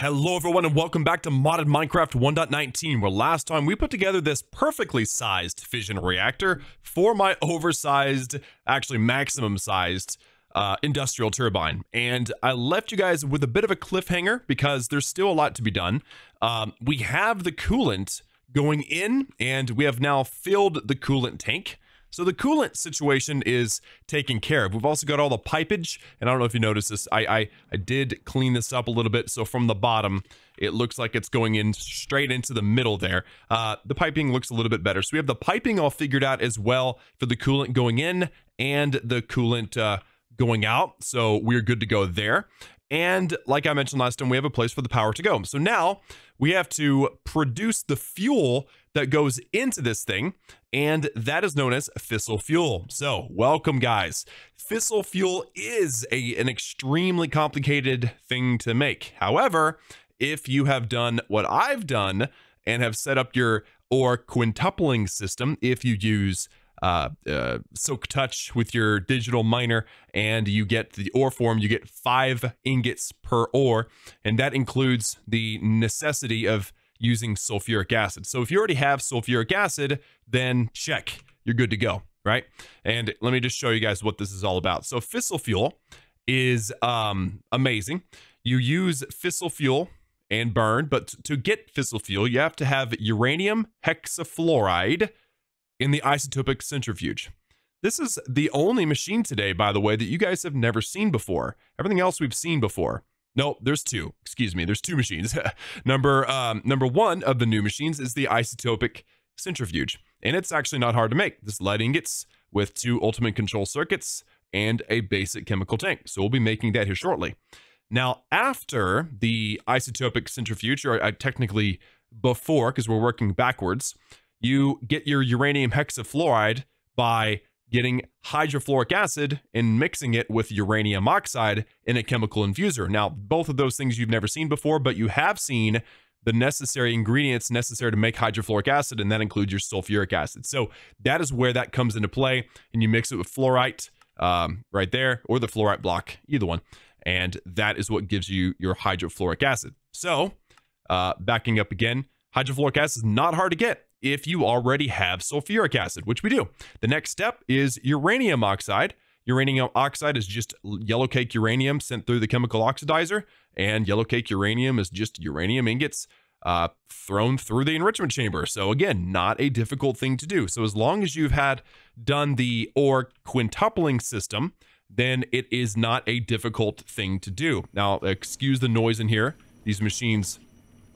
Hello everyone and welcome back to Modded Minecraft 1.19 where last time we put together this perfectly sized fission reactor for my oversized, actually maximum sized uh, industrial turbine. And I left you guys with a bit of a cliffhanger because there's still a lot to be done. Um, we have the coolant going in and we have now filled the coolant tank. So the coolant situation is taken care of. We've also got all the pipage, and I don't know if you noticed this, I, I, I did clean this up a little bit. So from the bottom, it looks like it's going in straight into the middle there. Uh, the piping looks a little bit better. So we have the piping all figured out as well for the coolant going in and the coolant uh, going out. So we're good to go there. And like I mentioned last time, we have a place for the power to go. So now we have to produce the fuel that goes into this thing, and that is known as fissile fuel. So, welcome, guys. Fissile fuel is a, an extremely complicated thing to make. However, if you have done what I've done and have set up your ore quintupling system, if you use uh, uh, Silk Touch with your digital miner, and you get the ore form. You get five ingots per ore, and that includes the necessity of using sulfuric acid. So if you already have sulfuric acid, then check, you're good to go, right? And let me just show you guys what this is all about. So fissile fuel is um, amazing. You use fissile fuel and burn, but to get fissile fuel, you have to have uranium hexafluoride in the isotopic centrifuge. This is the only machine today, by the way, that you guys have never seen before. Everything else we've seen before. No, there's two. Excuse me. There's two machines. number um, number one of the new machines is the isotopic centrifuge, and it's actually not hard to make. This lead ingots with two ultimate control circuits and a basic chemical tank. So we'll be making that here shortly. Now, after the isotopic centrifuge, or uh, technically before, because we're working backwards, you get your uranium hexafluoride by getting hydrofluoric acid and mixing it with uranium oxide in a chemical infuser. Now, both of those things you've never seen before, but you have seen the necessary ingredients necessary to make hydrofluoric acid, and that includes your sulfuric acid. So that is where that comes into play, and you mix it with fluorite um, right there, or the fluorite block, either one, and that is what gives you your hydrofluoric acid. So, uh, backing up again, hydrofluoric acid is not hard to get if you already have sulfuric acid, which we do. The next step is uranium oxide. Uranium oxide is just yellow cake uranium sent through the chemical oxidizer, and yellow cake uranium is just uranium ingots uh, thrown through the enrichment chamber. So again, not a difficult thing to do. So as long as you've had done the ore quintupling system, then it is not a difficult thing to do. Now, excuse the noise in here. These machines,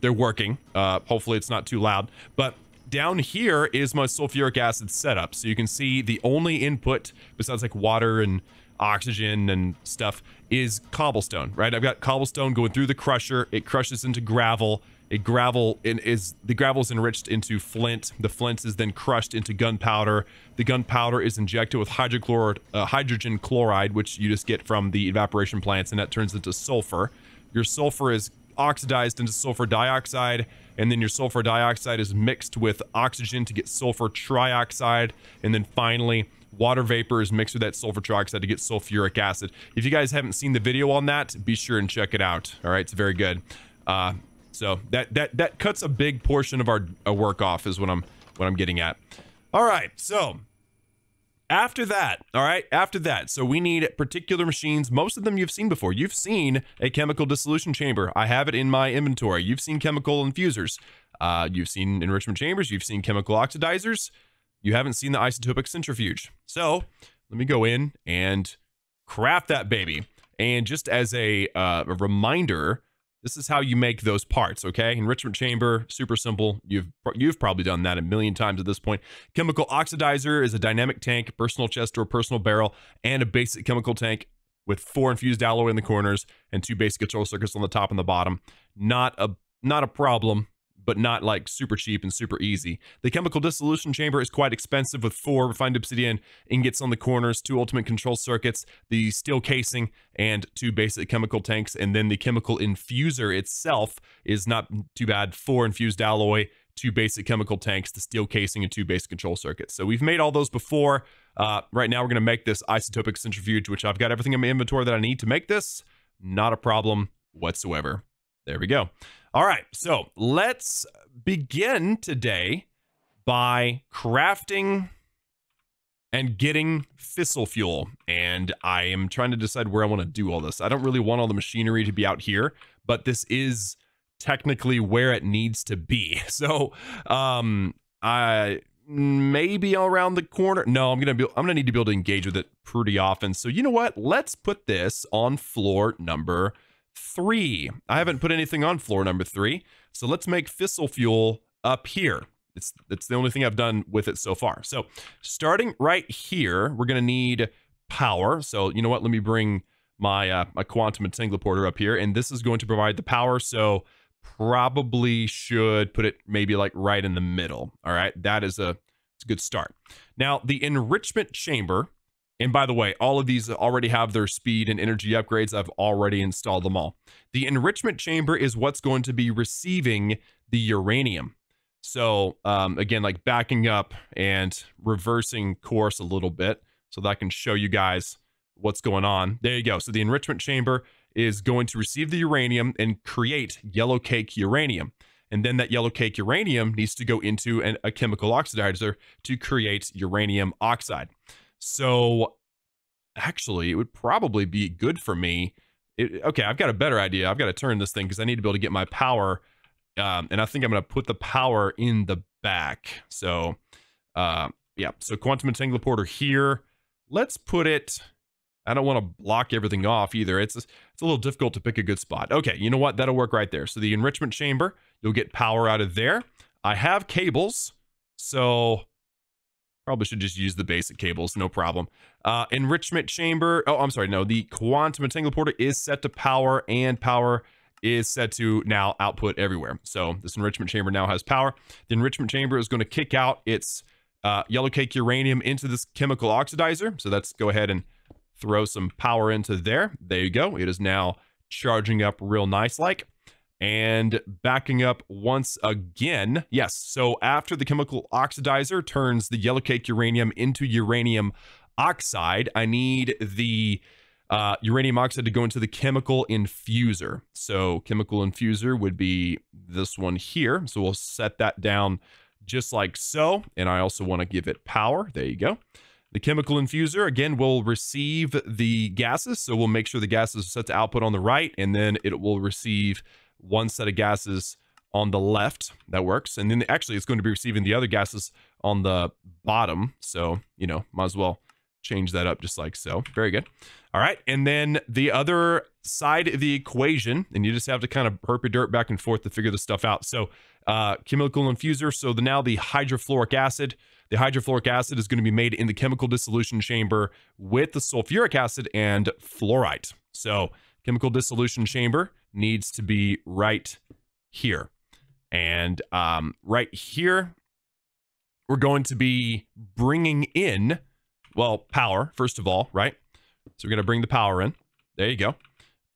they're working. Uh, hopefully it's not too loud, but down here is my sulfuric acid setup. So you can see the only input besides like water and oxygen and stuff is cobblestone, right? I've got cobblestone going through the crusher. It crushes into gravel. A gravel is the gravel is enriched into flint. The flint is then crushed into gunpowder. The gunpowder is injected with hydrochloride, uh, hydrogen chloride, which you just get from the evaporation plants, and that turns into sulfur. Your sulfur is oxidized into sulfur dioxide and then your sulfur dioxide is mixed with oxygen to get sulfur trioxide. And then finally water vapor is mixed with that sulfur trioxide to get sulfuric acid. If you guys haven't seen the video on that be sure and check it out. All right it's very good. Uh, so that that that cuts a big portion of our, our work off is what i'm what i'm getting at. All right so after that, all right, after that, so we need particular machines. Most of them you've seen before. You've seen a chemical dissolution chamber. I have it in my inventory. You've seen chemical infusers. Uh, you've seen enrichment chambers. You've seen chemical oxidizers. You haven't seen the isotopic centrifuge. So let me go in and craft that baby. And just as a, uh, a reminder, this is how you make those parts, okay? Enrichment chamber, super simple. You've you've probably done that a million times at this point. Chemical oxidizer is a dynamic tank, personal chest or personal barrel, and a basic chemical tank with four infused alloy in the corners and two basic control circuits on the top and the bottom. Not a not a problem but not like super cheap and super easy. The chemical dissolution chamber is quite expensive with four refined obsidian ingots on the corners, two ultimate control circuits, the steel casing, and two basic chemical tanks. And then the chemical infuser itself is not too bad. Four infused alloy, two basic chemical tanks, the steel casing, and two basic control circuits. So we've made all those before. Uh, right now, we're going to make this isotopic centrifuge, which I've got everything in my inventory that I need to make this. Not a problem whatsoever. There we go. All right, so let's begin today by crafting and getting fissile fuel. And I am trying to decide where I want to do all this. I don't really want all the machinery to be out here, but this is technically where it needs to be. So, um, I maybe around the corner. No, I'm gonna be. I'm gonna need to be able to engage with it pretty often. So you know what? Let's put this on floor number three. I haven't put anything on floor number three, so let's make fissile fuel up here. It's it's the only thing I've done with it so far. So starting right here, we're gonna need power. So you know what? Let me bring my uh, my quantum entangler up here, and this is going to provide the power. So probably should put it maybe like right in the middle. All right, that is a it's a good start. Now the enrichment chamber. And by the way, all of these already have their speed and energy upgrades. I've already installed them all. The enrichment chamber is what's going to be receiving the uranium. So um, again, like backing up and reversing course a little bit so that I can show you guys what's going on. There you go. So the enrichment chamber is going to receive the uranium and create yellow cake uranium. And then that yellow cake uranium needs to go into an, a chemical oxidizer to create uranium oxide. So actually, it would probably be good for me. It, okay, I've got a better idea. I've got to turn this thing because I need to be able to get my power um, and I think I'm going to put the power in the back. So, uh, yeah. So quantum entangloporter here. Let's put it. I don't want to block everything off either. It's it's a little difficult to pick a good spot. Okay, you know what? That'll work right there. So the enrichment chamber, you'll get power out of there. I have cables, so probably should just use the basic cables, no problem. Uh, enrichment chamber. Oh, I'm sorry. No, the quantum entangloporter is set to power and power is set to now output everywhere. So this enrichment chamber now has power. The enrichment chamber is going to kick out its uh, yellow cake uranium into this chemical oxidizer. So let's go ahead and throw some power into there. There you go. It is now charging up real nice like and backing up once again. Yes, so after the chemical oxidizer turns the yellow cake uranium into uranium oxide, I need the uh, uranium oxide to go into the chemical infuser. So chemical infuser would be this one here. So we'll set that down just like so. And I also want to give it power. There you go. The chemical infuser, again, will receive the gases. So we'll make sure the gases are set to output on the right, and then it will receive one set of gases on the left. That works. And then actually it's going to be receiving the other gases on the bottom. So, you know, might as well change that up just like so. Very good. All right. And then the other side of the equation, and you just have to kind of herp your dirt back and forth to figure this stuff out. So uh, chemical infuser. So the, now the hydrofluoric acid, the hydrofluoric acid is going to be made in the chemical dissolution chamber with the sulfuric acid and fluorite. So chemical dissolution chamber needs to be right here. And um, right here, we're going to be bringing in well, power, first of all, right? So we're going to bring the power in. There you go.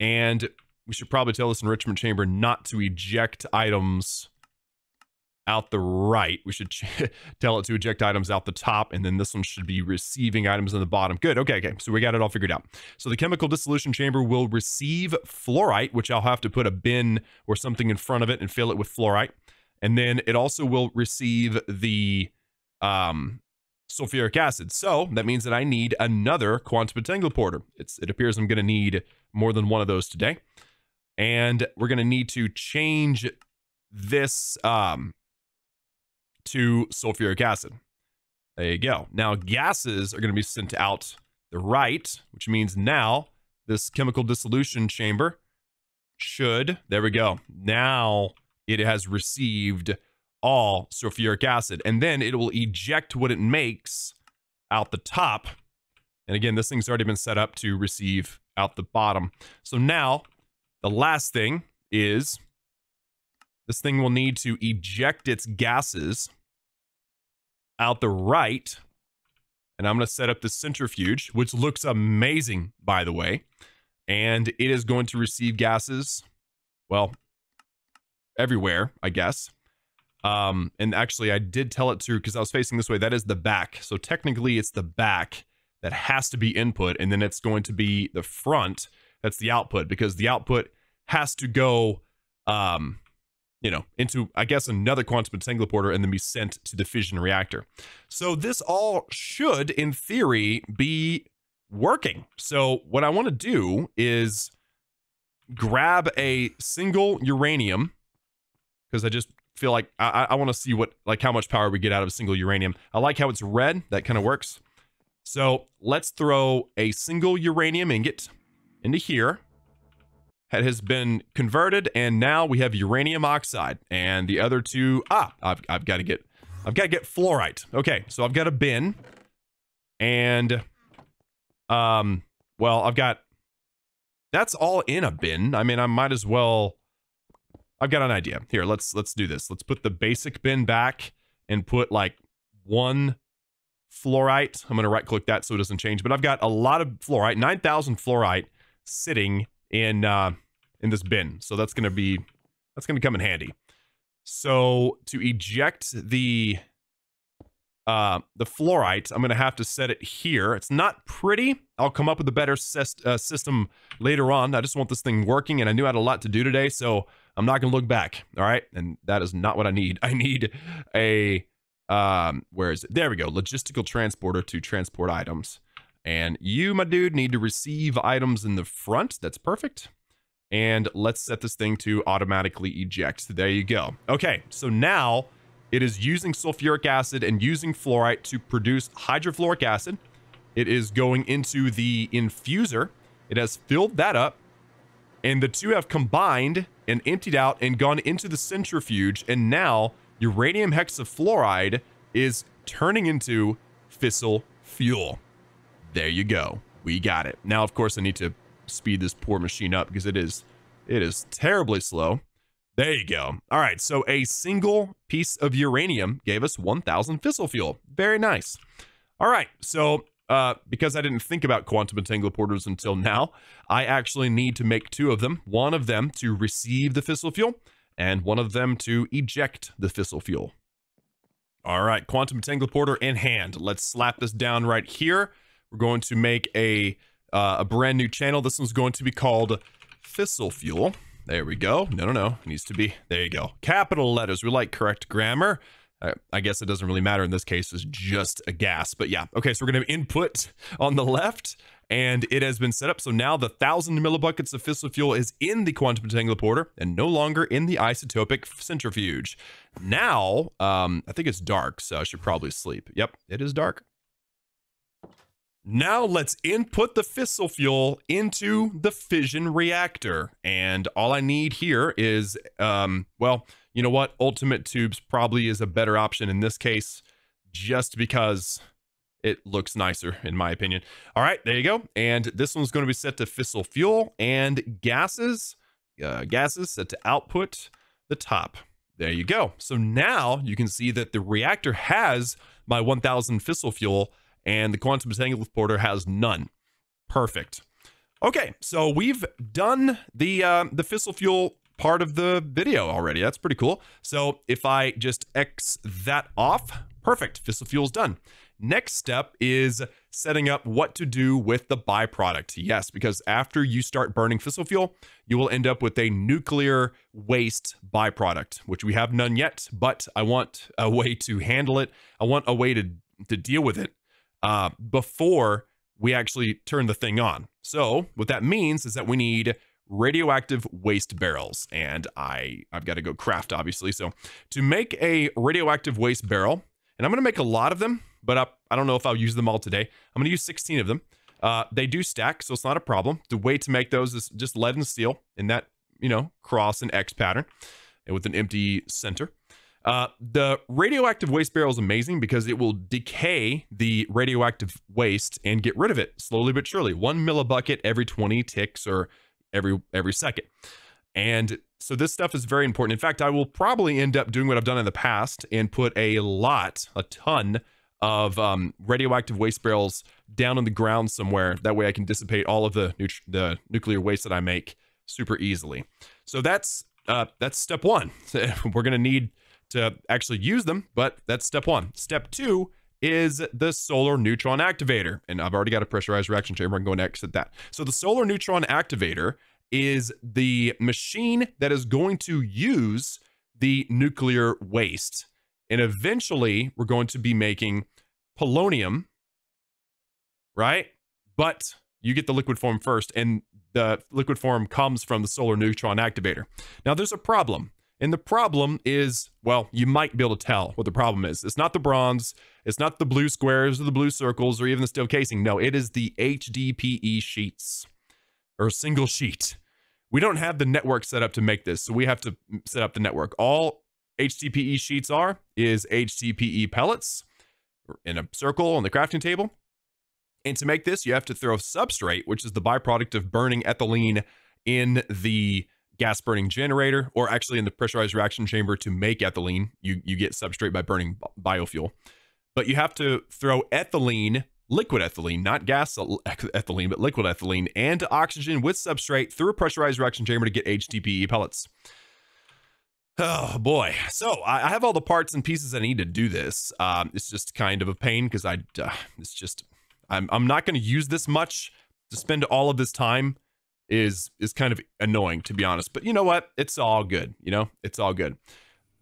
And we should probably tell this enrichment chamber not to eject items out the right. We should tell it to eject items out the top, and then this one should be receiving items in the bottom. Good. Okay, okay. So we got it all figured out. So the chemical dissolution chamber will receive fluorite, which I'll have to put a bin or something in front of it and fill it with fluorite. And then it also will receive the um, sulfuric acid. So that means that I need another quantum entangloporter. It's, it appears I'm going to need more than one of those today. And we're going to need to change this um, to sulfuric acid. There you go. Now gases are going to be sent out the right, which means now this chemical dissolution chamber should, there we go. Now it has received all sulfuric acid. And then it will eject what it makes out the top. And again, this thing's already been set up to receive out the bottom. So now the last thing is this thing will need to eject its gases out the right. And I'm going to set up the centrifuge, which looks amazing, by the way. And it is going to receive gases, well, everywhere, I guess. Um, and actually, I did tell it to because I was facing this way. That is the back. So technically, it's the back that has to be input, and then it's going to be the front that's the output because the output has to go um, you know, into, I guess, another quantum entanglement and then be sent to the fission reactor. So this all should, in theory, be working. So what I want to do is grab a single uranium because I just feel like I, I want to see what, like how much power we get out of a single uranium. I like how it's red. That kind of works. So let's throw a single uranium ingot into here that has been converted and now we have uranium oxide. And the other two ah I've, I've got to get I've got to get fluorite. Okay so I've got a bin. And um well I've got that's all in a bin. I mean I might as well I've got an idea. Here let's let's do this. Let's put the basic bin back and put like one fluorite. I'm gonna right click that so it doesn't change but I've got a lot of fluorite 9,000 fluorite sitting in uh, in this bin. So that's gonna be that's gonna come in handy. So to eject the uh, the fluorite, I'm gonna have to set it here. It's not pretty. I'll come up with a better uh, system later on. I just want this thing working, and I knew I had a lot to do today, so I'm not gonna look back. All right, and that is not what I need. I need a um, where is it? There we go. Logistical transporter to transport items. And you, my dude, need to receive items in the front. That's perfect. And let's set this thing to automatically eject. There you go. Okay, so now it is using sulfuric acid and using fluorite to produce hydrofluoric acid. It is going into the infuser. It has filled that up. And the two have combined and emptied out and gone into the centrifuge. And now uranium hexafluoride is turning into fissile fuel there you go. We got it. Now, of course, I need to speed this poor machine up because it is it is terribly slow. There you go. All right, so a single piece of uranium gave us 1,000 fissile fuel. Very nice. All right, so uh, because I didn't think about quantum entanglement porters until now, I actually need to make two of them. One of them to receive the fissile fuel, and one of them to eject the fissile fuel. All right, quantum entanglement porter in hand. Let's slap this down right here. We're going to make a, uh, a brand new channel. This one's going to be called Fissile Fuel. There we go. No, no, no. It needs to be. There you go. Capital letters. We like correct grammar. Uh, I guess it doesn't really matter in this case. It's just a gas. But yeah. Okay, so we're going to input on the left and it has been set up. So now the 1,000 millibuckets of fissile fuel is in the quantum entanglement porter and no longer in the isotopic centrifuge. Now, um, I think it's dark, so I should probably sleep. Yep, it is dark. Now let's input the fissile fuel into the fission reactor. And all I need here is, um, well, you know what? Ultimate tubes probably is a better option in this case, just because it looks nicer, in my opinion. All right, there you go. And this one's going to be set to fissile fuel and gases, uh, gases set to output the top. There you go. So now you can see that the reactor has my 1000 fissile fuel and the quantum entanglement porter has none. Perfect. Okay, so we've done the uh, the fissile fuel part of the video already. That's pretty cool. So if I just X that off, perfect, fissile fuel's done. Next step is setting up what to do with the byproduct. Yes, because after you start burning fissile fuel, you will end up with a nuclear waste byproduct, which we have none yet, but I want a way to handle it. I want a way to, to deal with it uh, before we actually turn the thing on. So what that means is that we need radioactive waste barrels and I I've got to go craft obviously. So to make a radioactive waste barrel, and I'm going to make a lot of them, but I, I don't know if I'll use them all today. I'm going to use 16 of them. Uh, they do stack, so it's not a problem. The way to make those is just lead and steel in that, you know, cross and X pattern and with an empty center. Uh, the radioactive waste barrel is amazing because it will decay the radioactive waste and get rid of it slowly but surely. One millibucket every 20 ticks or every every second. And so this stuff is very important. In fact, I will probably end up doing what I've done in the past and put a lot, a ton of um, radioactive waste barrels down on the ground somewhere. That way I can dissipate all of the, the nuclear waste that I make super easily. So that's uh, that's step one. We're going to need to actually use them, but that's step one. Step two is the solar neutron activator. And I've already got a pressurized reaction chamber. I'm going to exit that. So the solar neutron activator is the machine that is going to use the nuclear waste. And eventually, we're going to be making polonium, right? But you get the liquid form first, and the liquid form comes from the solar neutron activator. Now, there's a problem. And the problem is, well, you might be able to tell what the problem is. It's not the bronze, it's not the blue squares or the blue circles or even the steel casing. No, it is the HDPE sheets or single sheet. We don't have the network set up to make this, so we have to set up the network. All HDPE sheets are is HDPE pellets in a circle on the crafting table. And to make this, you have to throw substrate, which is the byproduct of burning ethylene in the gas burning generator, or actually in the pressurized reaction chamber to make ethylene. You, you get substrate by burning biofuel. But you have to throw ethylene, liquid ethylene, not gas ethylene, but liquid ethylene, and oxygen with substrate through a pressurized reaction chamber to get HDPE pellets. Oh boy. So I have all the parts and pieces I need to do this. Um, it's just kind of a pain because I, uh, it's just, I'm, I'm not going to use this much to spend all of this time is is kind of annoying to be honest. But you know what? It's all good. You know, it's all good.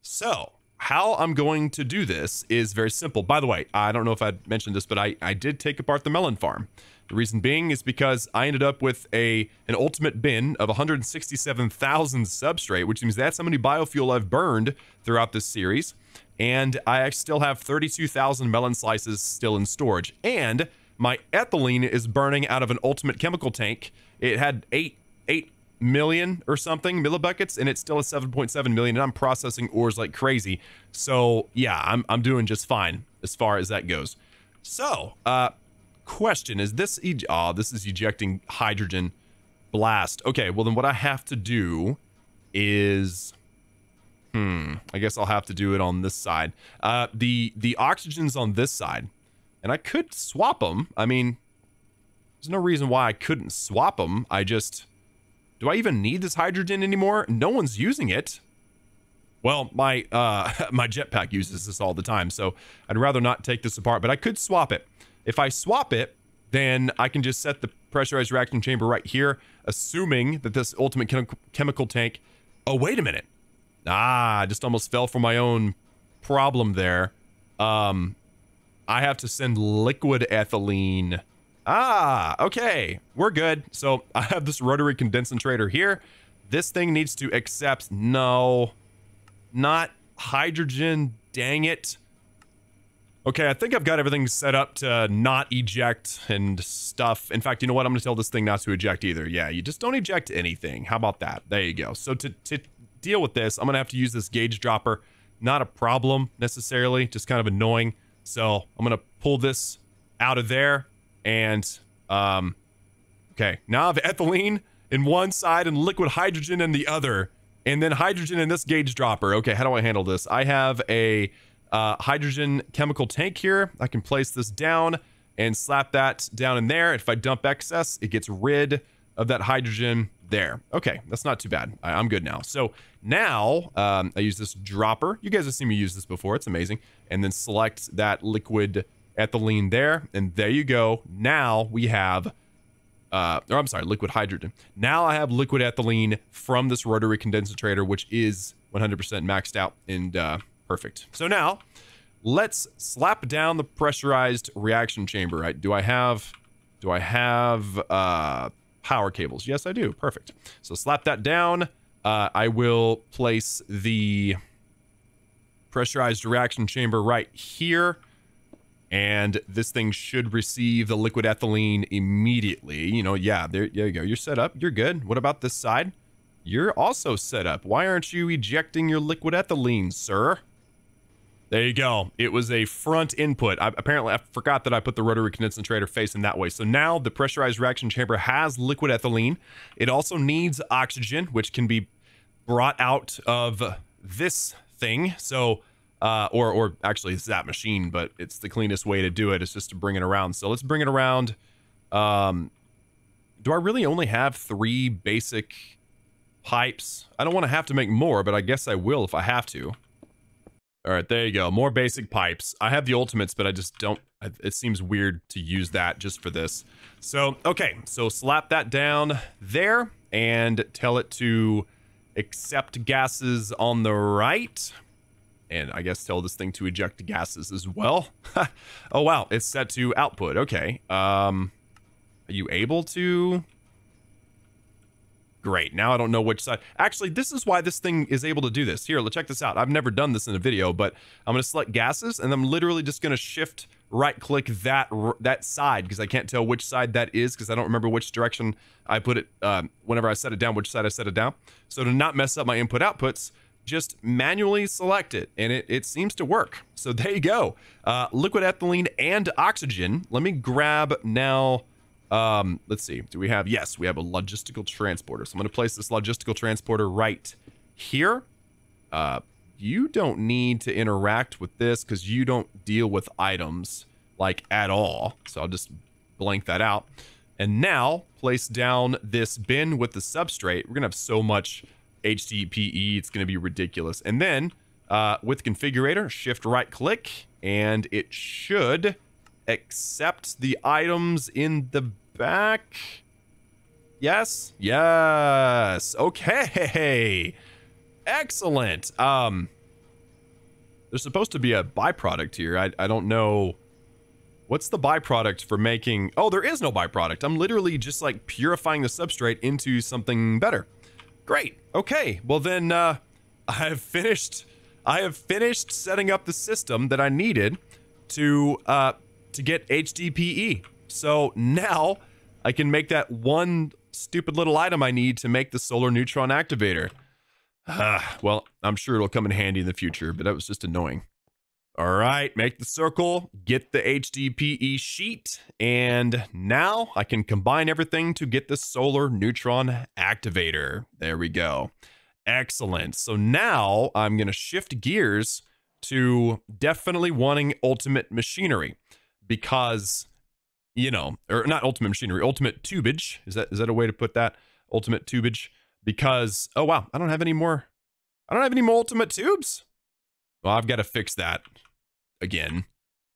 So how I'm going to do this is very simple. By the way, I don't know if I mentioned this, but I, I did take apart the melon farm. The reason being is because I ended up with a an ultimate bin of 167,000 substrate, which means that's how many biofuel I've burned throughout this series. And I still have 32,000 melon slices still in storage. And my ethylene is burning out of an ultimate chemical tank. It had eight eight million or something millibuckets, and it's still a 7.7 million. And I'm processing ores like crazy. So yeah, I'm I'm doing just fine as far as that goes. So, uh, question is this? E oh, this is ejecting hydrogen blast. Okay, well then what I have to do is hmm i guess i'll have to do it on this side uh the the oxygen's on this side and I could swap them. I mean, there's no reason why I couldn't swap them. I just... Do I even need this hydrogen anymore? No one's using it. Well, my uh, my jetpack uses this all the time, so I'd rather not take this apart, but I could swap it. If I swap it, then I can just set the pressurized reaction chamber right here, assuming that this ultimate chem chemical tank... Oh, wait a minute. Ah, I just almost fell for my own problem there. Um, I have to send liquid ethylene. Ah, okay. We're good. So I have this rotary condensator here. This thing needs to accept... No. Not hydrogen. Dang it. Okay, I think I've got everything set up to not eject and stuff. In fact, you know what? I'm going to tell this thing not to eject either. Yeah, you just don't eject anything. How about that? There you go. So to, to deal with this, I'm going to have to use this gauge dropper. Not a problem necessarily, just kind of annoying. So I'm going to pull this out of there and, um, okay, now I have ethylene in one side and liquid hydrogen in the other. And then hydrogen in this gauge dropper. Okay, how do I handle this? I have a uh, hydrogen chemical tank here. I can place this down and slap that down in there. If I dump excess, it gets rid of that hydrogen there. Okay, that's not too bad. I, am good now. So now um, I use this dropper. You guys have seen me use this before. It's amazing. And then select that liquid ethylene there. And there you go. Now we have, uh, or I'm sorry, liquid hydrogen. Now I have liquid ethylene from this rotary condensator, which is 100% maxed out and uh, perfect. So now let's slap down the pressurized reaction chamber. Right? Do I have, do I have, uh, power cables. Yes, I do. Perfect. So slap that down. Uh, I will place the pressurized reaction chamber right here. And this thing should receive the liquid ethylene immediately. You know, yeah, there, there you go. You're set up. You're good. What about this side? You're also set up. Why aren't you ejecting your liquid ethylene, sir? There you go. It was a front input. I, apparently, I forgot that I put the rotary condensator facing that way. So now the pressurized reaction chamber has liquid ethylene. It also needs oxygen, which can be brought out of this thing. So, uh, or, or actually it's that machine, but it's the cleanest way to do it. it is just to bring it around. So let's bring it around. Um, do I really only have three basic pipes? I don't want to have to make more, but I guess I will if I have to. All right, there you go. More basic pipes. I have the ultimates, but I just don't... It seems weird to use that just for this. So, okay. So slap that down there. and tell it to accept gases on the right. And I guess tell this thing to eject gases as well. oh, wow. It's set to output. Okay. Um, are you able to? Great. Now I don't know which side. Actually, this is why this thing is able to do this. Here, let's check this out. I've never done this in a video, but I'm going to select gases, and I'm literally just going to shift right click that that side because I can't tell which side that is because I don't remember which direction I put it um, whenever I set it down, which side I set it down. So to not mess up my input outputs, just manually select it and it, it seems to work. So there you go. Uh, liquid ethylene and oxygen. Let me grab now. Um, let's see. Do we have? Yes, we have a logistical transporter. So I'm going to place this logistical transporter right here. Uh, you don't need to interact with this because you don't deal with items like at all. So I'll just blank that out. And now place down this bin with the substrate. We're going to have so much HDPE. It's going to be ridiculous. And then uh, with configurator, shift right click and it should accept the items in the back. Yes. Yes. Okay. Excellent. Um, there's supposed to be a byproduct here. I, I don't know. What's the byproduct for making... Oh, there is no byproduct. I'm literally just like purifying the substrate into something better. Great. Okay. Well then, uh, I have finished... I have finished setting up the system that I needed to, uh, to get HDPE. So now I can make that one stupid little item I need to make the solar neutron activator. Uh, well, I'm sure it'll come in handy in the future, but that was just annoying. All right, make the circle, get the HDPE sheet, and now I can combine everything to get the solar neutron activator. There we go. Excellent. So now I'm going to shift gears to definitely wanting ultimate machinery because, you know, or not ultimate machinery, ultimate tubage. Is that is that a way to put that? Ultimate tubage because, oh wow, I don't have any more, I don't have any more ultimate tubes. Well, I've got to fix that again.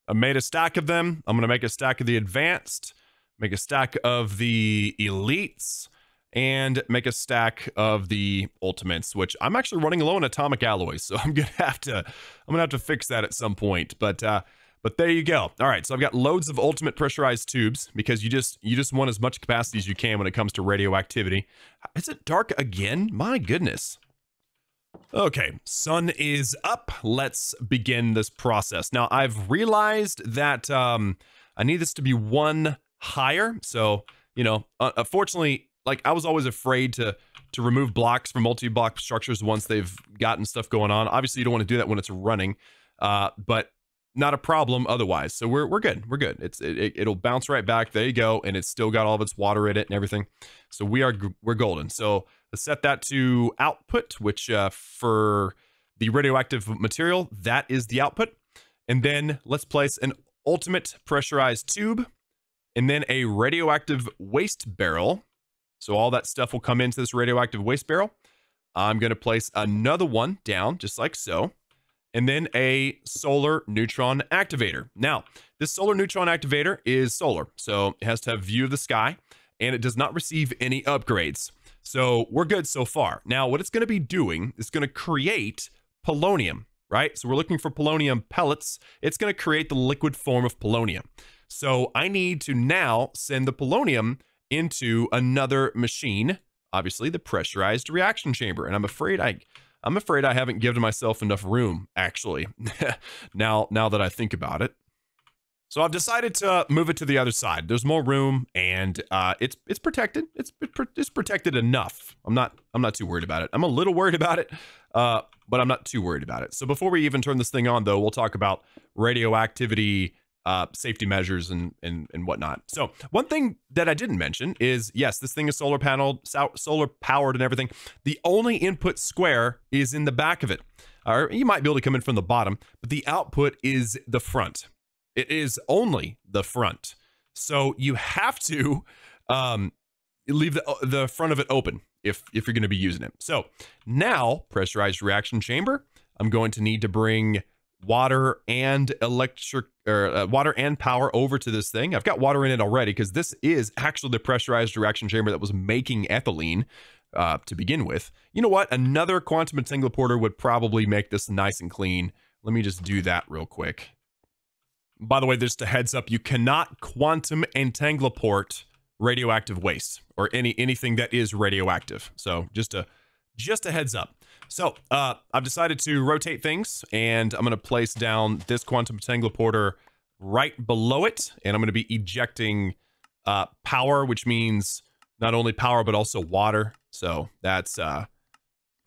I made a stack of them. I'm going to make a stack of the advanced, make a stack of the elites, and make a stack of the ultimates, which I'm actually running low on atomic alloys. So I'm going to have to, I'm going to have to fix that at some point. But, uh, but there you go. All right, so I've got loads of ultimate pressurized tubes because you just you just want as much capacity as you can when it comes to radioactivity. Is it dark again? My goodness. Okay, sun is up. Let's begin this process. Now, I've realized that um, I need this to be one higher. So, you know, uh, unfortunately, like I was always afraid to to remove blocks from multi-block structures once they've gotten stuff going on. Obviously, you don't want to do that when it's running. Uh, but not a problem otherwise. So we're we're good. We're good. It's it, it'll bounce right back. There you go, and it's still got all of its water in it and everything. So we are we're golden. So let's set that to output, which uh, for the radioactive material that is the output, and then let's place an ultimate pressurized tube, and then a radioactive waste barrel. So all that stuff will come into this radioactive waste barrel. I'm going to place another one down, just like so and then a solar neutron activator. Now, this solar neutron activator is solar, so it has to have view of the sky, and it does not receive any upgrades. So we're good so far. Now, what it's going to be doing is going to create polonium, right? So we're looking for polonium pellets. It's going to create the liquid form of polonium. So I need to now send the polonium into another machine, obviously the pressurized reaction chamber. And I'm afraid I I'm afraid I haven't given myself enough room, actually, now, now that I think about it. So I've decided to move it to the other side. There's more room, and uh, it's it's protected. It's it's protected enough. I'm not I'm not too worried about it. I'm a little worried about it, uh, but I'm not too worried about it. So before we even turn this thing on, though, we'll talk about radioactivity uh, safety measures and, and and whatnot. So one thing that I didn't mention is yes, this thing is solar panel, solar powered, and everything. The only input square is in the back of it, or you might be able to come in from the bottom, but the output is the front. It is only the front, so you have to um, leave the the front of it open if if you're going to be using it. So now pressurized reaction chamber. I'm going to need to bring water and electric or uh, water and power over to this thing. I've got water in it already because this is actually the pressurized reaction chamber that was making ethylene uh, to begin with. You know what? Another quantum entangloporter would probably make this nice and clean. Let me just do that real quick. By the way, just a heads up, you cannot quantum entangloport radioactive waste or any anything that is radioactive. So just a just a heads up. So uh, I've decided to rotate things and I'm going to place down this quantum entangloporter right below it. And I'm going to be ejecting uh, power, which means not only power, but also water. So that's uh,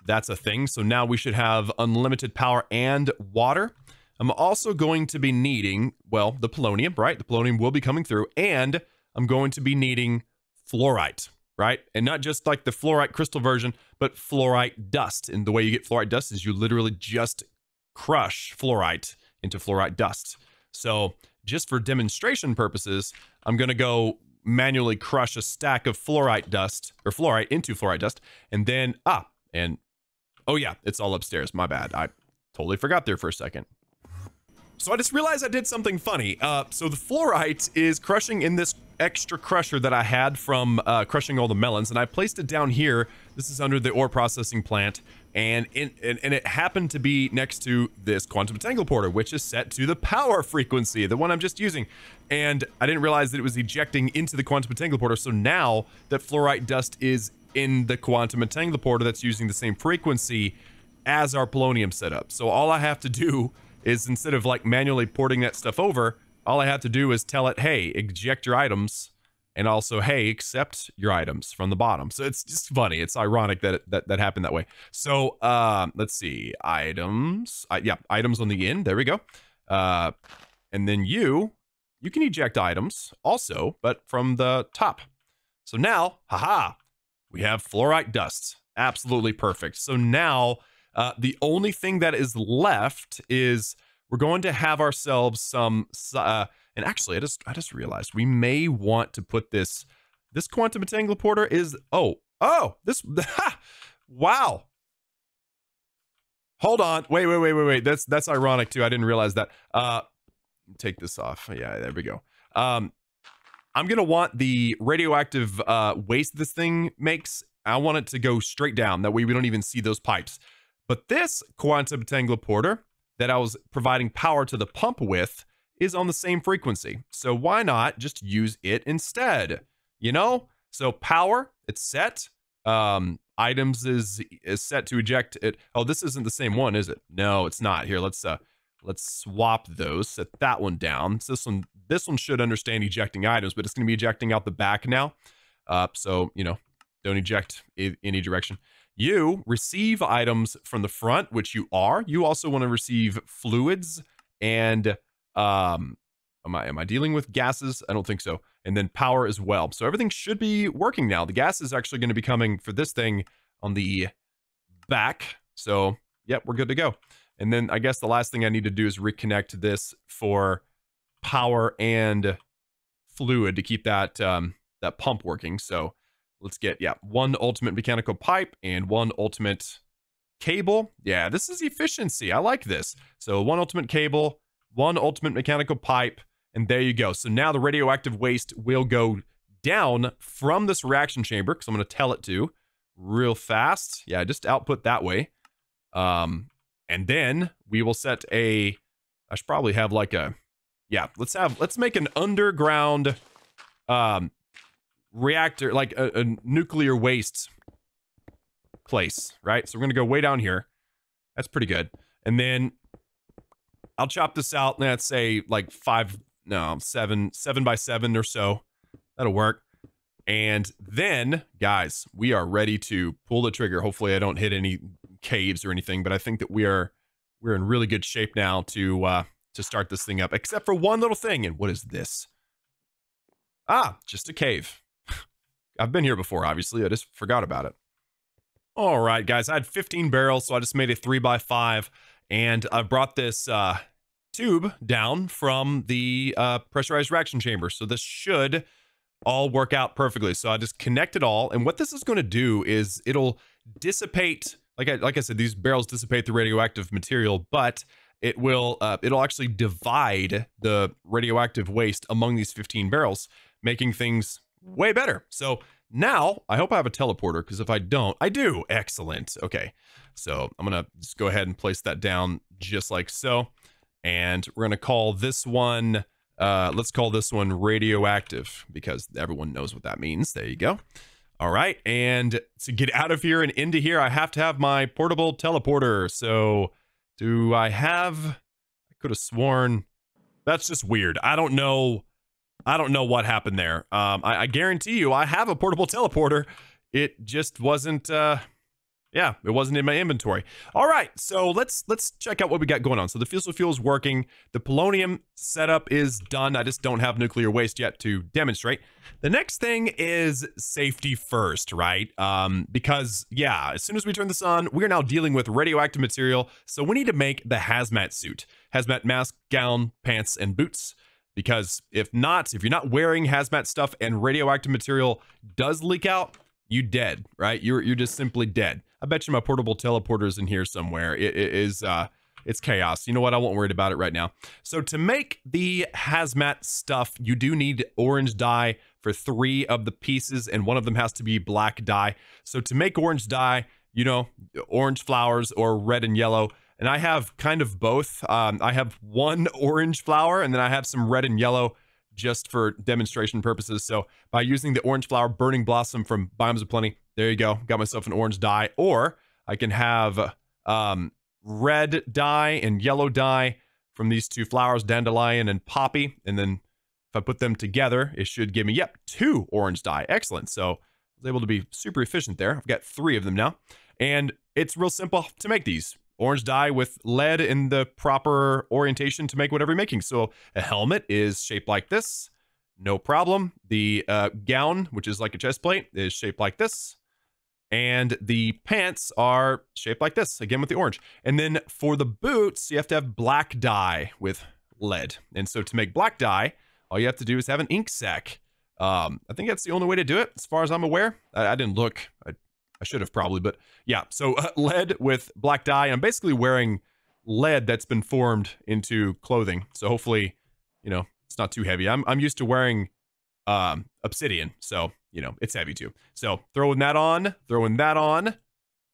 that's a thing. So now we should have unlimited power and water. I'm also going to be needing, well, the polonium, right? The polonium will be coming through. And I'm going to be needing fluorite right? And not just like the fluorite crystal version, but fluorite dust. And the way you get fluorite dust is you literally just crush fluorite into fluorite dust. So just for demonstration purposes, I'm going to go manually crush a stack of fluorite dust or fluorite into fluorite dust. And then, ah, and oh yeah, it's all upstairs. My bad. I totally forgot there for a second. So I just realized I did something funny. Uh, so the fluorite is crushing in this extra crusher that I had from uh, crushing all the melons, and I placed it down here. This is under the ore processing plant, and, in, and, it happened to be next to this quantum entangloporter, which is set to the power frequency, the one I'm just using. And I didn't realize that it was ejecting into the quantum entangloporter, so now that fluorite dust is in the quantum entangloporter that's using the same frequency as our polonium setup. So all I have to do is instead of like manually porting that stuff over, all I have to do is tell it, hey, eject your items, and also, hey, accept your items from the bottom. So it's just funny. It's ironic that it, that, that happened that way. So uh, let's see, items. Uh, yeah, items on the end. There we go. Uh, and then you, you can eject items also, but from the top. So now, haha, we have fluorite dust. Absolutely perfect. So now uh, the only thing that is left is we're going to have ourselves some. Uh, and actually, I just I just realized we may want to put this. This quantum entangloporter is oh oh this ha, wow. Hold on, wait wait wait wait wait. That's that's ironic too. I didn't realize that. Uh, take this off. Yeah, there we go. Um, I'm gonna want the radioactive uh waste this thing makes. I want it to go straight down. That way we don't even see those pipes. But this quantum entangloporter that I was providing power to the pump with is on the same frequency. So why not just use it instead? You know? So power, it's set. Um, items is is set to eject it. Oh, this isn't the same one, is it? No, it's not. Here, let's uh let's swap those. Set that one down. So this one this one should understand ejecting items, but it's going to be ejecting out the back now. Uh, so you know, don't eject any direction. You receive items from the front, which you are. You also want to receive fluids and um am I am I dealing with gases? I don't think so. And then power as well. So everything should be working now. The gas is actually going to be coming for this thing on the back. So, yep, we're good to go. And then I guess the last thing I need to do is reconnect this for power and fluid to keep that um that pump working. So let's get, yeah, one ultimate mechanical pipe and one ultimate cable. Yeah, this is efficiency. I like this. So one ultimate cable, one ultimate mechanical pipe, and there you go. So now the radioactive waste will go down from this reaction chamber because I'm going to tell it to real fast. Yeah, just output that way. Um, and then we will set a, I should probably have like a, yeah, let's have, let's make an underground um, reactor, like a, a nuclear waste place, right? So we're gonna go way down here. That's pretty good. And then I'll chop this out. Let's say like five, no, seven, seven by seven or so. That'll work. And then, guys, we are ready to pull the trigger. Hopefully, I don't hit any caves or anything, but I think that we are we're in really good shape now to uh to start this thing up, except for one little thing. And what is this? Ah, just a cave. I've been here before, obviously. I just forgot about it. All right, guys. I had 15 barrels, so I just made a 3 by 5 And I brought this uh, tube down from the uh, pressurized reaction chamber. So this should all work out perfectly. So I just connect it all. And what this is going to do is it'll dissipate, like I, like I said, these barrels dissipate the radioactive material, but it will uh, it'll actually divide the radioactive waste among these 15 barrels, making things way better. So now I hope I have a teleporter because if I don't, I do. Excellent. Okay, so I'm gonna just go ahead and place that down just like so, and we're gonna call this one. Uh, let's call this one radioactive because everyone knows what that means. There you go. All right, and to get out of here and into here, I have to have my portable teleporter. So do I have, I could have sworn, that's just weird. I don't know, I don't know what happened there. Um, I, I guarantee you I have a portable teleporter. It just wasn't, uh, yeah, it wasn't in my inventory. All right, so let's let's check out what we got going on. So the fissile fuel is working. The polonium setup is done. I just don't have nuclear waste yet to demonstrate. The next thing is safety first, right? Um, because yeah, as soon as we turn this on, we are now dealing with radioactive material. So we need to make the hazmat suit, hazmat mask, gown, pants, and boots. Because if not, if you're not wearing hazmat stuff and radioactive material does leak out, you dead, right? You're you're just simply dead. I bet you my portable teleporter's in here somewhere. It, it is, uh, it's chaos. You know what? I won't worry about it right now. So to make the hazmat stuff, you do need orange dye for three of the pieces, and one of them has to be black dye. So to make orange dye, you know, orange flowers or red and yellow. And I have kind of both. Um, I have one orange flower, and then I have some red and yellow just for demonstration purposes. So by using the orange flower burning blossom from Biomes of Plenty, there you go. Got myself an orange dye. Or I can have um, red dye and yellow dye from these two flowers, dandelion and poppy. And then if I put them together, it should give me, yep, two orange dye. Excellent. So I was able to be super efficient there. I've got three of them now. And it's real simple to make these. Orange dye with lead in the proper orientation to make whatever you're making. So a helmet is shaped like this. No problem. The uh, gown, which is like a chest plate, is shaped like this. And the pants are shaped like this, again with the orange. And then for the boots, you have to have black dye with lead. And so to make black dye, all you have to do is have an ink sac. Um, I think that's the only way to do it, as far as I'm aware. I, I didn't look. I, I, should have probably, but yeah. So uh, lead with black dye. I'm basically wearing lead that's been formed into clothing. So hopefully, you know, it's not too heavy. I'm I'm used to wearing um, obsidian, so you know, it's heavy too. So throwing that on, throwing that on,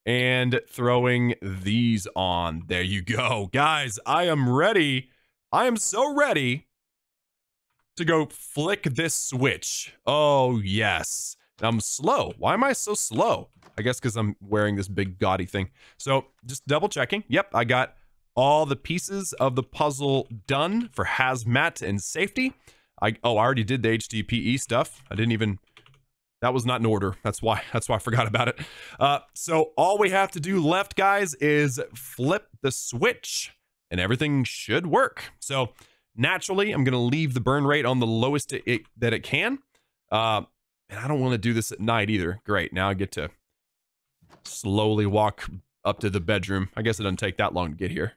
and throwing these on. There you go. Guys, I am ready. I am so ready to go flick this switch. Oh, yes. I'm slow. Why am I so slow? I guess because I'm wearing this big gaudy thing. So just double checking. Yep, I got all the pieces of the puzzle done for hazmat and safety. I oh, I already did the HDPE stuff. I didn't even that was not in order. That's why that's why I forgot about it. Uh, so all we have to do left, guys, is flip the switch and everything should work. So naturally, I'm going to leave the burn rate on the lowest it, it, that it can. Uh, and I don't want to do this at night either. Great. Now I get to slowly walk up to the bedroom. I guess it doesn't take that long to get here.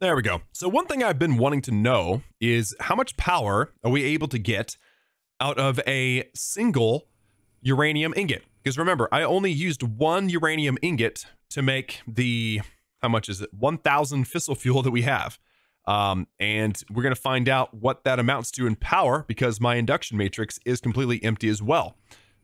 There we go. So one thing I've been wanting to know is how much power are we able to get out of a single uranium ingot. Because remember, I only used one uranium ingot to make the, how much is it? 1,000 fissile fuel that we have. Um, and we're going to find out what that amounts to in power because my induction matrix is completely empty as well.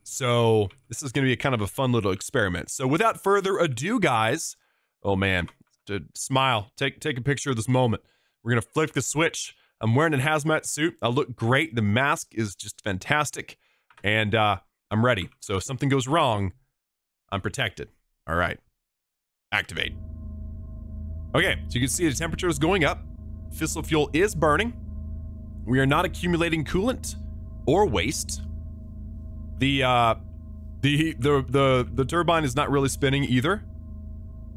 So this is going to be a kind of a fun little experiment. So without further ado, guys, oh man, to smile, take take a picture of this moment. We're going to flip the switch. I'm wearing a hazmat suit. I look great. The mask is just fantastic. And uh, I'm ready. So if something goes wrong, I'm protected. All right. Activate. Okay, so you can see the temperature is going up. Fissile fuel is burning. We are not accumulating coolant or waste. The uh the the the the turbine is not really spinning either.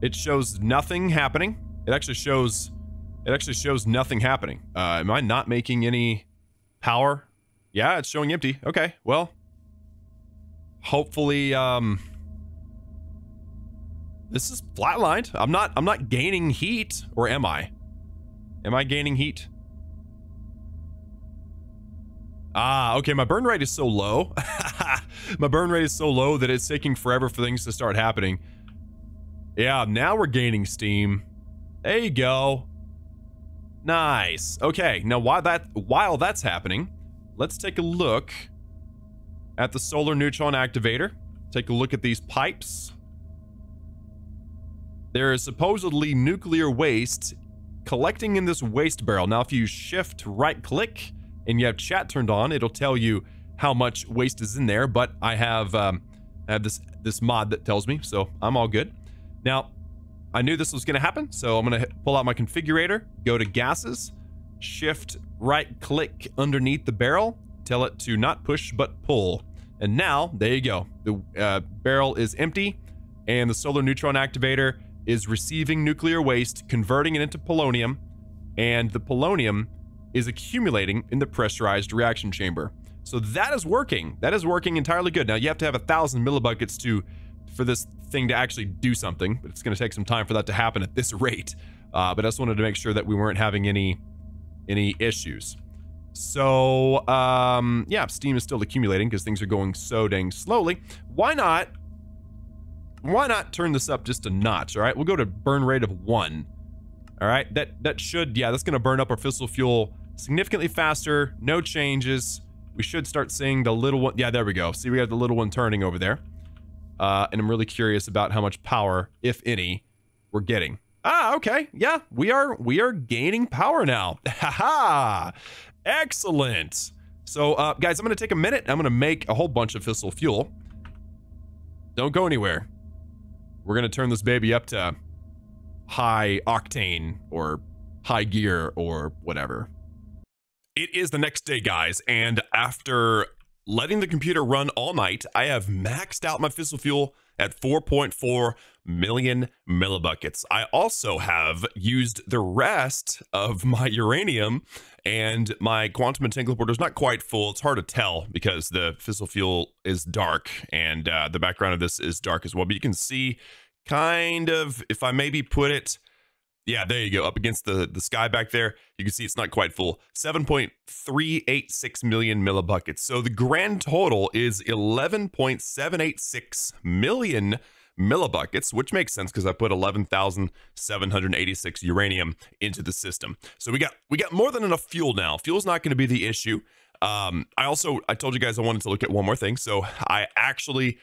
It shows nothing happening. It actually shows it actually shows nothing happening. Uh, am I not making any power? Yeah, it's showing empty. Okay, well. Hopefully, um... This is flatlined. I'm not, I'm not gaining heat. Or am I? Am I gaining heat? Ah, okay, my burn rate is so low. my burn rate is so low that it's taking forever for things to start happening. Yeah, now we're gaining steam. There you go. Nice. Okay, now while that while that's happening, let's take a look at the solar neutron activator. Take a look at these pipes. There is supposedly nuclear waste collecting in this waste barrel. Now, if you shift right click and you have chat turned on, it'll tell you how much waste is in there. But I have um, I have this this mod that tells me, so I'm all good. Now, I knew this was going to happen, so I'm going to pull out my configurator, go to gases, shift right click underneath the barrel, tell it to not push but pull. And now, there you go. The uh, barrel is empty, and the solar neutron activator is receiving nuclear waste, converting it into polonium, and the polonium is accumulating in the pressurized reaction chamber. So that is working. That is working entirely good. Now you have to have a thousand millibuckets to for this thing to actually do something, but it's going to take some time for that to happen at this rate. Uh, but I just wanted to make sure that we weren't having any any issues. So, um, yeah, steam is still accumulating because things are going so dang slowly. Why not? Why not turn this up just a notch? All right, we'll go to burn rate of one. All right, that that should yeah, that's to burn up our fissile fuel significantly faster. No changes. We should start seeing the little one. Yeah, there we go. See, we have the little one turning over there. Uh, and I'm really curious about how much power, if any, we're getting. Ah, okay. Yeah, we are we are gaining power now. Haha. Excellent. So, uh, guys, I'm to take a minute. I'm to make a whole bunch of fissile fuel. Don't go anywhere. We're going to turn this baby up to high octane or high gear or whatever. It is the next day, guys, and after letting the computer run all night, I have maxed out my fissile fuel at 4.4 million millibuckets. I also have used the rest of my uranium and my quantum entangloporter is not quite full. It's hard to tell because the fissile fuel is dark and uh, the background of this is dark as well. But you can see kind of, if I maybe put it yeah, there you go. Up against the, the sky back there, you can see it's not quite full. 7.386 million millibuckets. So the grand total is 11.786 million millibuckets, which makes sense because I put 11,786 uranium into the system. So we got we got more than enough fuel now. Fuel's not going to be the issue. Um, I also I told you guys I wanted to look at one more thing. So I actually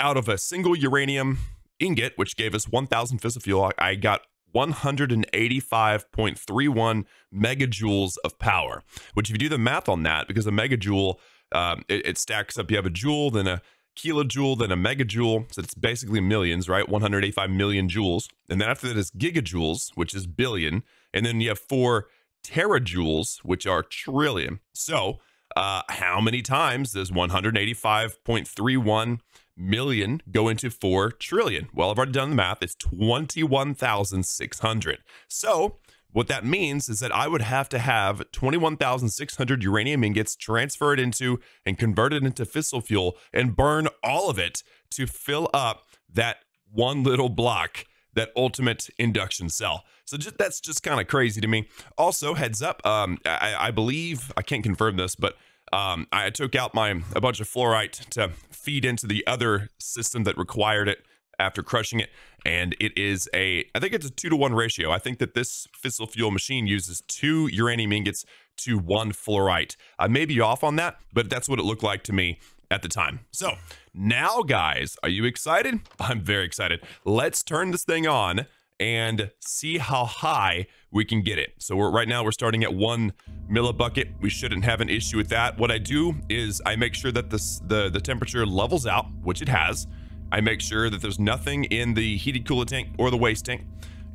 out of a single uranium ingot, which gave us 1,000 fissile fuel, I got 185.31 megajoules of power. Which, if you do the math on that, because a megajoule um, it, it, stacks up, you have a joule, then a kilojoule, then a megajoule. So it's basically millions, right? 185 million joules. And then after that is gigajoules, which is billion. And then you have four terajoules, which are trillion. So, uh, how many times does 185.31 million go into 4 trillion? Well, I've already done the math. It's 21,600. So, what that means is that I would have to have 21,600 uranium ingots transferred into and converted into fissile fuel and burn all of it to fill up that one little block, that ultimate induction cell. So just, that's just kind of crazy to me. Also, heads up, um, I, I believe, I can't confirm this, but um, I took out my a bunch of fluorite to feed into the other system that required it after crushing it, and it is a I think it's a two to one ratio. I think that this fissile fuel machine uses two uranium ingots to one fluorite. I may be off on that, but that's what it looked like to me at the time. So now, guys, are you excited? I'm very excited. Let's turn this thing on and see how high we can get it. So we're right now we're starting at one millibucket. We shouldn't have an issue with that. What I do is I make sure that this the the temperature levels out, which it has. I make sure that there's nothing in the heated coolant tank or the waste tank,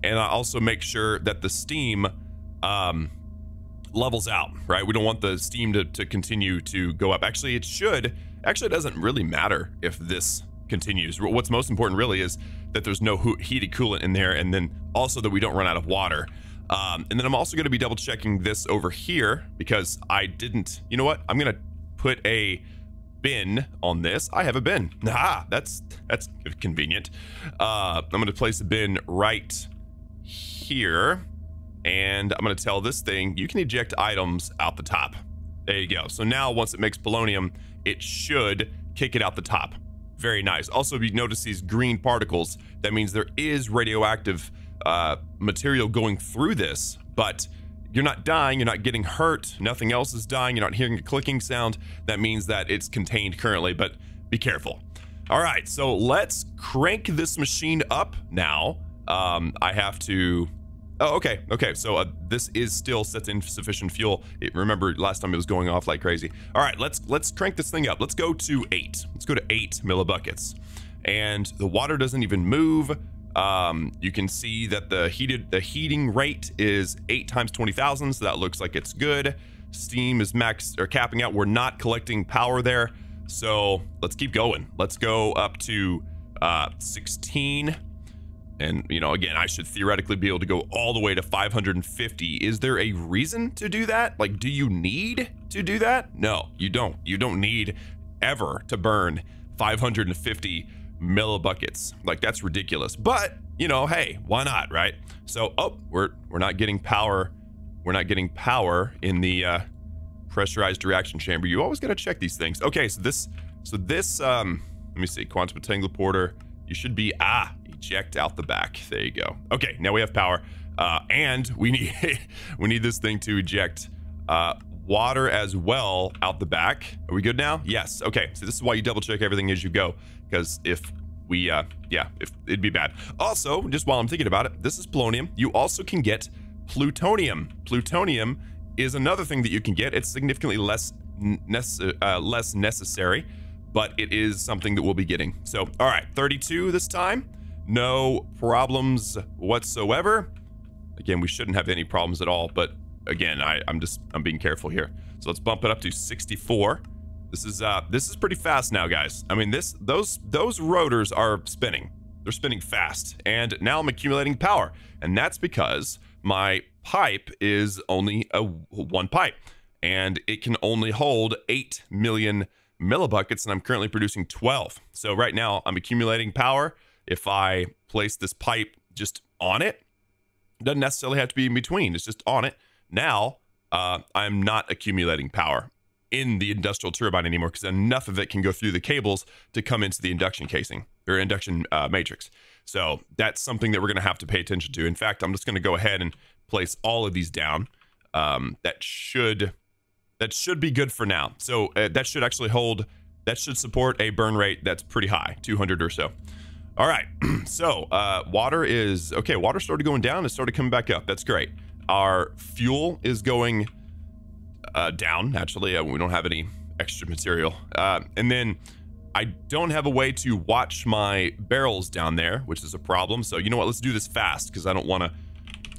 and I also make sure that the steam um, levels out. Right, we don't want the steam to to continue to go up. Actually, it should. Actually, it doesn't really matter if this continues. What's most important really is that there's no heated coolant in there and then also that we don't run out of water. Um, and then I'm also going to be double checking this over here because I didn't, you know what? I'm going to put a bin on this. I have a bin. Ah, that's, that's convenient. Uh, I'm to place a bin right here and I'm to tell this thing, you can eject items out the top. There you go. So now once it makes polonium, it should kick it out the top. Very nice. Also, if you notice these green particles, that means there is radioactive uh, material going through this, but you're not dying, you're not getting hurt, nothing else is dying, you're not hearing a clicking sound. That means that it's contained currently, but be careful. All right, so let's crank this machine up now. Um, I have to Oh, okay, okay. So uh, this is still set to insufficient fuel. It, remember last time it was going off like crazy. All right, let's let's crank this thing up. Let's go to eight. Let's go to eight millibuckets, and the water doesn't even move. Um, you can see that the heated the heating rate is eight times twenty thousand, so that looks like it's good. Steam is max or capping out. We're not collecting power there, so let's keep going. Let's go up to uh, sixteen. And, you know, again, I should theoretically be able to go all the way to 550. Is there a reason to do that? Like, do you need to do that? No, you don't. You don't need ever to burn 550 millibuckets. Like, that's ridiculous. But, you know, hey, why not, right? So, oh, we're, we're not getting power. We're not getting power in the uh, pressurized reaction chamber. You always got to check these things. Okay, so this, so this, um, let me see, quantum entangler You should be, ah, eject out the back. There you go. Okay, now we have power. Uh, and we need we need this thing to eject uh, water as well out the back. Are we good now? Yes. Okay. So this is why you double check everything as you go, because if we, uh, yeah, if it'd be bad. Also, just while I'm thinking about it, this is polonium. You also can get plutonium. Plutonium is another thing that you can get. It's significantly less nece uh, less necessary, but it is something that we'll be getting. So, all right, 32 this time no problems whatsoever. Again, we shouldn't have any problems at all, but again, I, I'm just, I'm being careful here. So let's bump it up to 64. This is, uh, this is pretty fast now, guys. I mean, this, those, those rotors are spinning. They're spinning fast. And now I'm accumulating power. And that's because my pipe is only a one pipe and it can only hold 8 million millibuckets and I'm currently producing 12. So right now I'm accumulating power if I place this pipe just on it, it doesn't necessarily have to be in between. It's just on it. Now uh, I'm not accumulating power in the industrial turbine anymore because enough of it can go through the cables to come into the induction casing or induction uh, matrix. So that's something that we're going to have to pay attention to. In fact, I'm just going to go ahead and place all of these down. Um, that should that should be good for now. So uh, that should actually hold. That should support a burn rate that's pretty high, 200 or so. All right. so uh, water is okay. Water started going down. It started coming back up. That's great. Our fuel is going uh, down. Naturally, uh, we don't have any extra material. Uh, and then I don't have a way to watch my barrels down there, which is a problem. So you know what? Let's do this fast because I don't want to,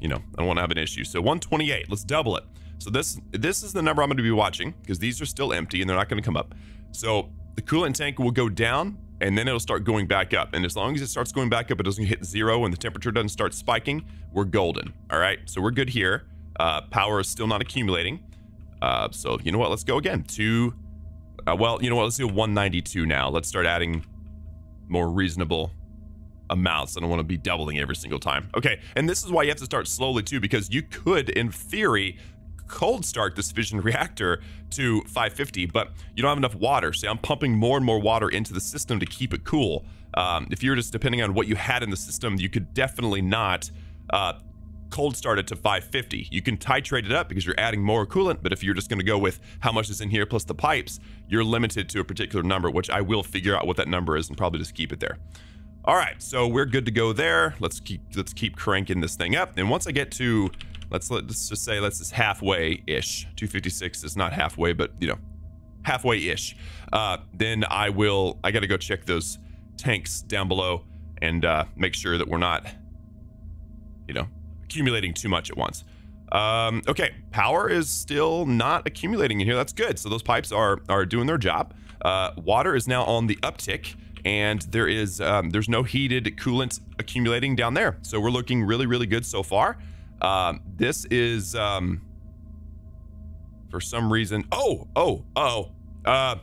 you know, I don't want to have an issue. So 128. Let's double it. So this this is the number I'm going to be watching because these are still empty and they're not going to come up. So the coolant tank will go down and then it'll start going back up. And as long as it starts going back up, it doesn't hit zero and the temperature doesn't start spiking, we're golden. All right, so we're good here. Uh, power is still not accumulating. Uh, so you know what, let's go again. Two, uh, well, you know what, let's do 192 now. Let's start adding more reasonable amounts. I don't want to be doubling every single time. Okay, and this is why you have to start slowly too, because you could, in theory, cold start this fission reactor to 550, but you don't have enough water. So I'm pumping more and more water into the system to keep it cool. Um, if you're just depending on what you had in the system, you could definitely not uh, cold start it to 550. You can titrate it up because you're adding more coolant, but if you're just going to go with how much is in here plus the pipes, you're limited to a particular number, which I will figure out what that number is and probably just keep it there. All right, so we're good to go there. Let's keep let's keep cranking this thing up. And once I get to Let's let's just say let's just halfway-ish. 256 is not halfway, but you know, halfway-ish. Uh, then I will. I got to go check those tanks down below and uh, make sure that we're not, you know, accumulating too much at once. Um, okay, power is still not accumulating in here. That's good. So those pipes are are doing their job. Uh, water is now on the uptick, and there is um, there's no heated coolant accumulating down there. So we're looking really really good so far. Um, this is um, for some reason. Oh, oh, oh. Uh,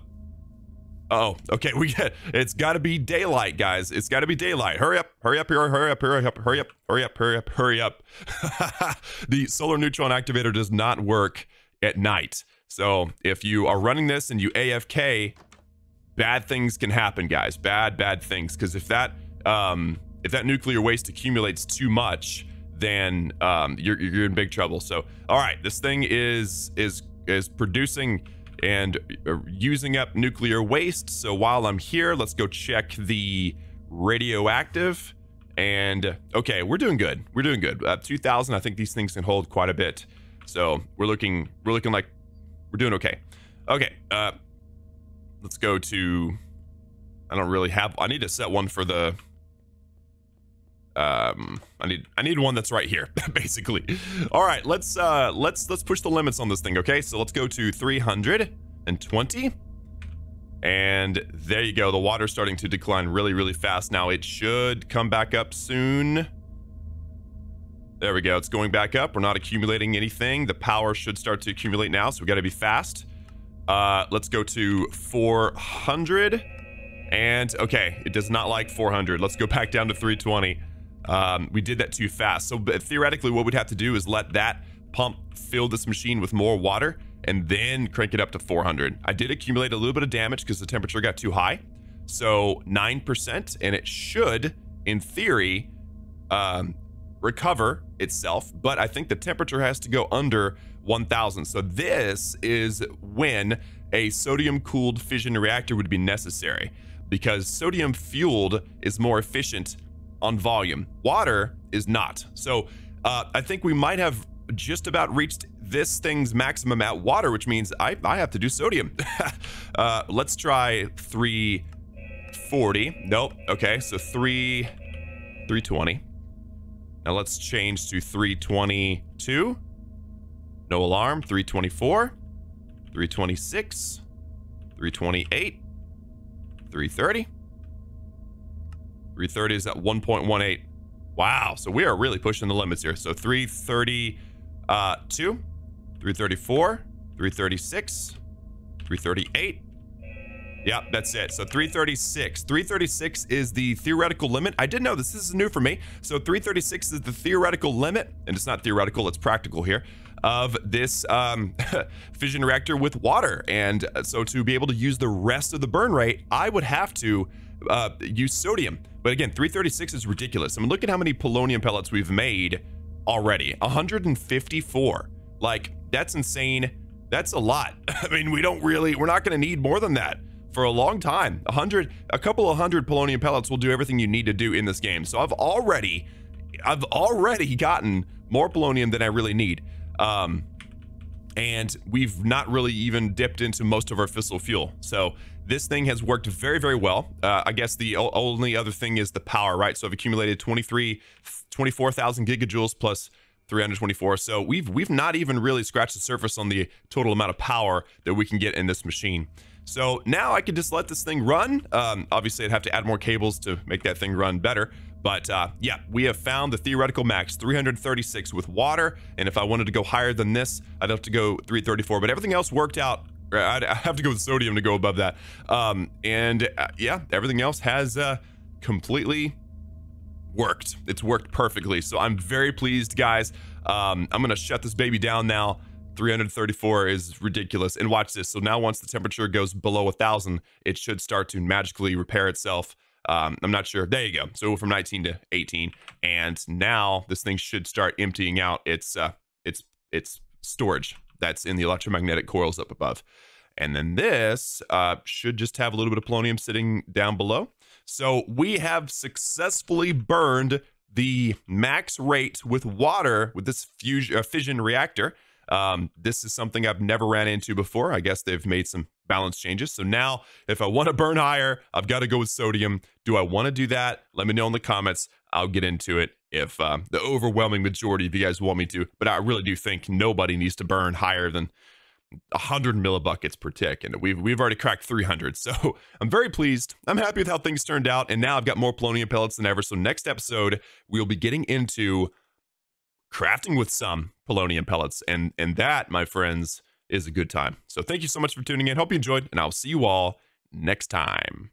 oh, okay. We get it's got to be daylight, guys. It's got to be daylight. Hurry up, hurry up, hurry, hurry up, hurry up, hurry up, hurry up, hurry up, hurry up. the solar neutron activator does not work at night. So if you are running this and you AFK, bad things can happen, guys. Bad, bad things. Because if that um, if that nuclear waste accumulates too much, then um, you're you're in big trouble. So, all right, this thing is is is producing and uh, using up nuclear waste. So while I'm here, let's go check the radioactive. And okay, we're doing good. We're doing good. Uh, 2,000. I think these things can hold quite a bit. So we're looking we're looking like we're doing okay. Okay. Uh, let's go to. I don't really have. I need to set one for the um i need i need one that's right here basically. All right let's uh let's let's push the limits on this thing okay? So let's go to 320 and there you go. The water's starting to decline really really fast. Now it should come back up soon. There we go. It's going back up. We're not accumulating anything. The power should start to accumulate now so we got to be fast. Uh let's go to 400 and okay it does not like 400 let's go back down to 320 um, we did that too fast. So theoretically, what we'd have to do is let that pump fill this machine with more water and then crank it up to 400. I did accumulate a little bit of damage because the temperature got too high. So 9%, and it should, in theory, um, recover itself. But I think the temperature has to go under 1000. So this is when a sodium cooled fission reactor would be necessary because sodium fueled is more efficient on volume. Water is not. So uh, I think we might have just about reached this thing's maximum at water, which means I, I have to do sodium. uh, let's try 340. Nope. Okay, so 3, 320. Now let's change to 322. No alarm. 324. 326. 328. 330. 330 is at 1.18. Wow. So we are really pushing the limits here. So 332, uh, 334, 336, 338. Yep, that's it. So 336. 336 is the theoretical limit. I didn't know this. This is new for me. So 336 is the theoretical limit, and it's not theoretical, it's practical here, of this um, fission reactor with water. And uh, so to be able to use the rest of the burn rate, I would have to uh, use sodium. But again, 336 is ridiculous. I mean, look at how many polonium pellets we've made already. 154. Like, that's insane. That's a lot. I mean, we don't really, we're not going to need more than that for a long time. A hundred, a couple of hundred polonium pellets will do everything you need to do in this game. So I've already, I've already gotten more polonium than I really need. Um, and we've not really even dipped into most of our fissile fuel. So this thing has worked very, very well. Uh, I guess the only other thing is the power, right? So I've accumulated 23, 24,000 gigajoules plus 324. So we've we've not even really scratched the surface on the total amount of power that we can get in this machine. So now I can just let this thing run. Um, obviously, I'd have to add more cables to make that thing run better. But uh, yeah, we have found the theoretical max 336 with water. And if I wanted to go higher than this, I'd have to go 334. But everything else worked out. I'd have to go with sodium to go above that. Um, and uh, yeah, everything else has uh, completely worked. It's worked perfectly. So I'm very pleased, guys. Um, I'm going to shut this baby down now. 334 is ridiculous. And watch this. So now once the temperature goes below 1,000, it should start to magically repair itself. Um, I'm not sure. There you go. So from 19 to 18, and now this thing should start emptying out its uh, its its storage that's in the electromagnetic coils up above. And then this uh, should just have a little bit of polonium sitting down below. So we have successfully burned the max rate with water with this fusion, uh, fission reactor. Um, this is something I've never ran into before. I guess they've made some balance changes. So now, if I want to burn higher, I've got to go with sodium. Do I want to do that? Let me know in the comments. I'll get into it if uh, the overwhelming majority of you guys want me to. But I really do think nobody needs to burn higher than 100 millibuckets per tick, and we've we've already cracked 300. So I'm very pleased. I'm happy with how things turned out, and now I've got more polonium pellets than ever. So next episode, we'll be getting into crafting with some polonium pellets, and and that, my friends, is a good time. So thank you so much for tuning in. Hope you enjoyed, and I'll see you all next time.